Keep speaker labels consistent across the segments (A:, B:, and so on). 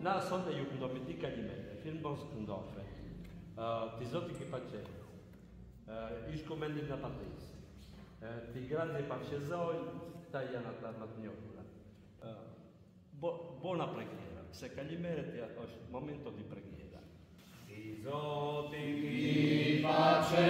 A: na sonda ju këndo me di kalimere, film bos këndofe. Uh, ti zoti ki pace. Ish komendin në patis. Ti këta janë ata më të njohura. Uh, bo, buona preghiera, se kalimere ti është momento di preghiera. Ti zoti ki pace,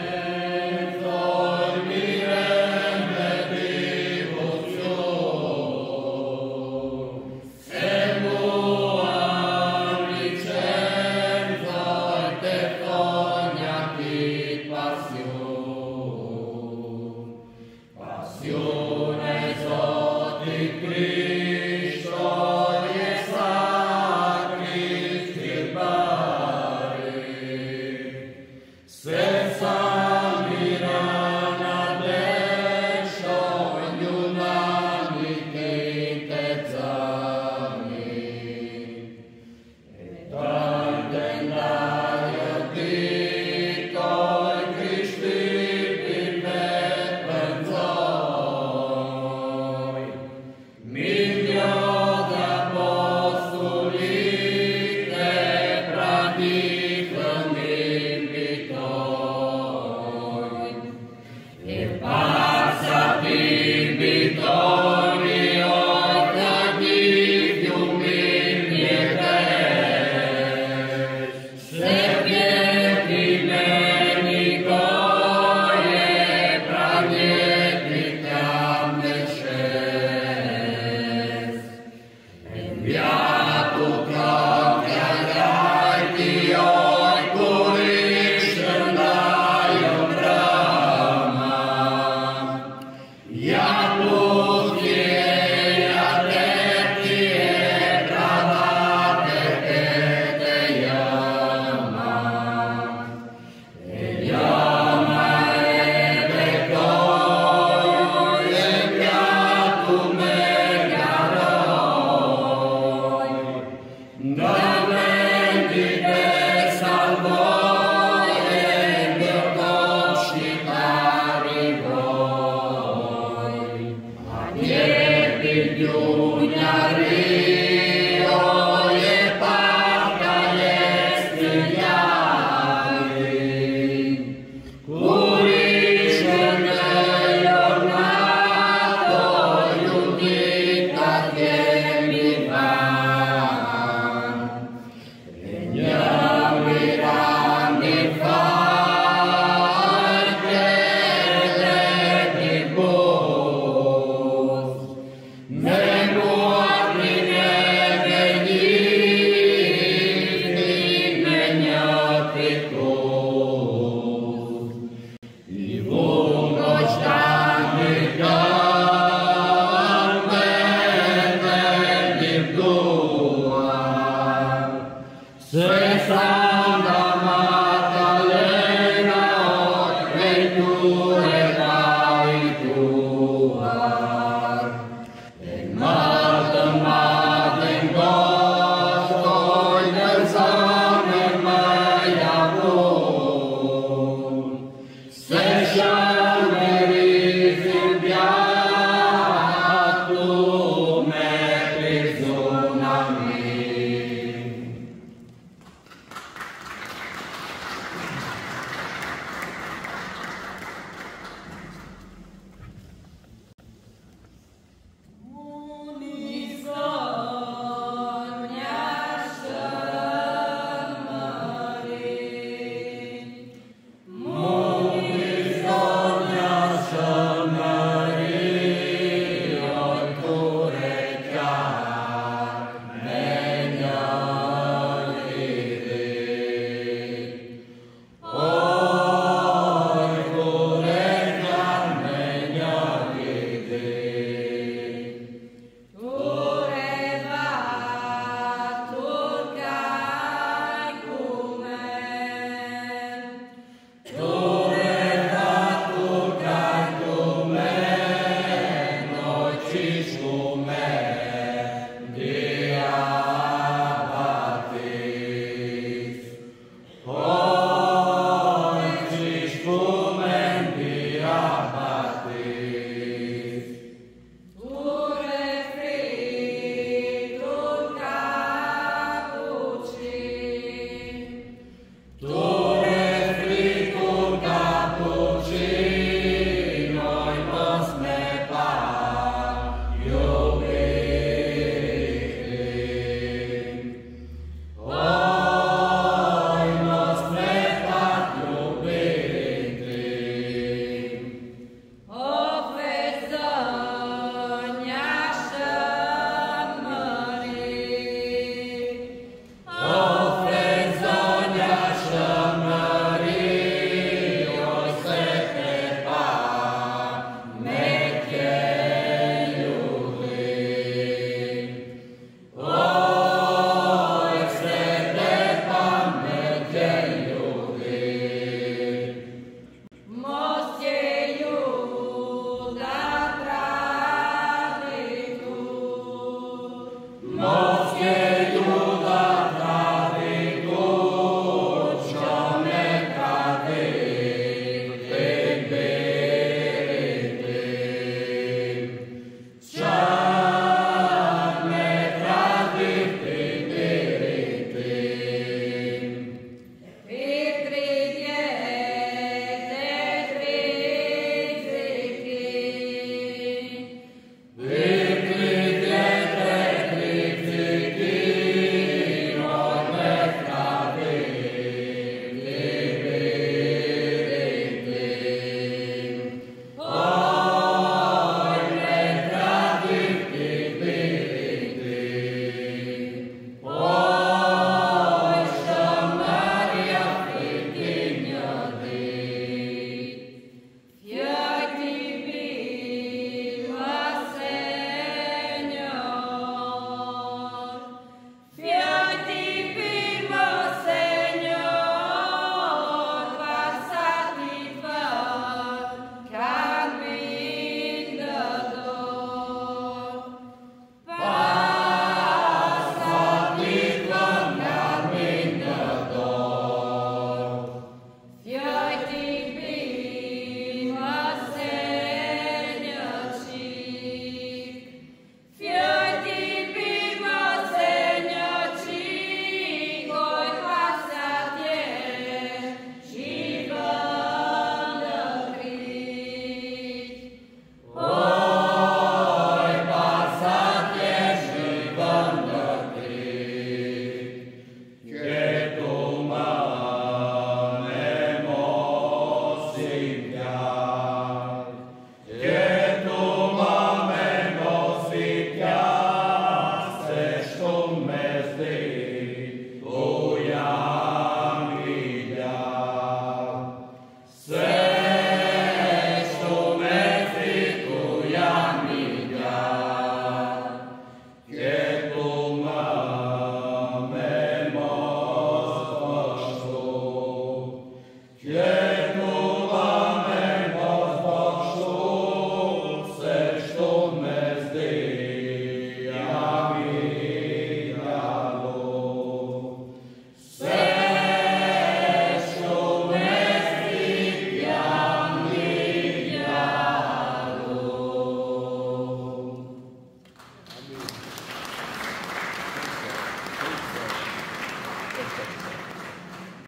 A: The flag.